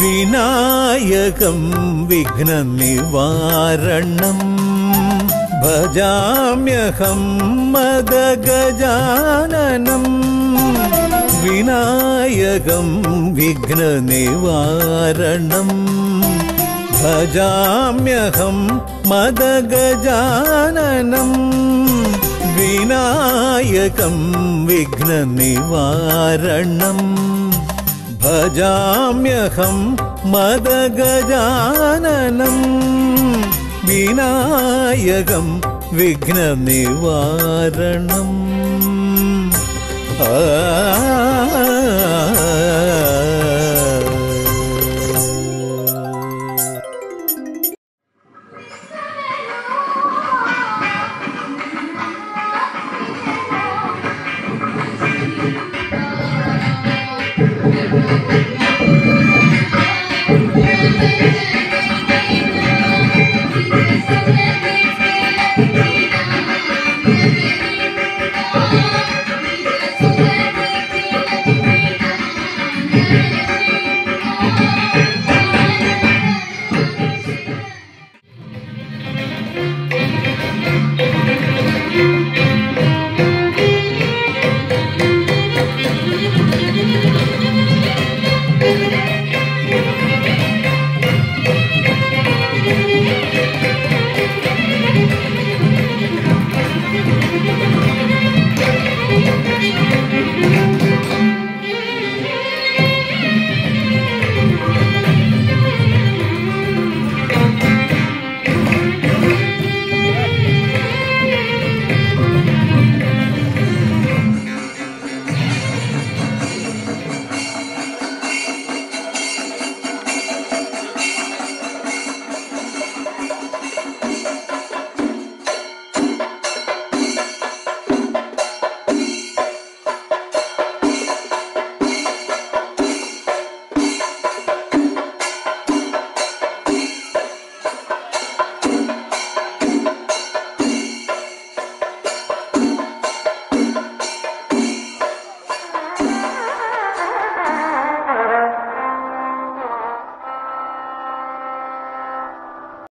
विनायकं विघ्ननिवारणम् भजाम्यहं मदगजाननम् विनायकं विघ्ननिवारणम् भजाम्यहं मदगजाननम् विनायकं विघ्ननिवारणम् भजाम्यहं मदगजाननम् विनायकं विघ्ननिवारणम्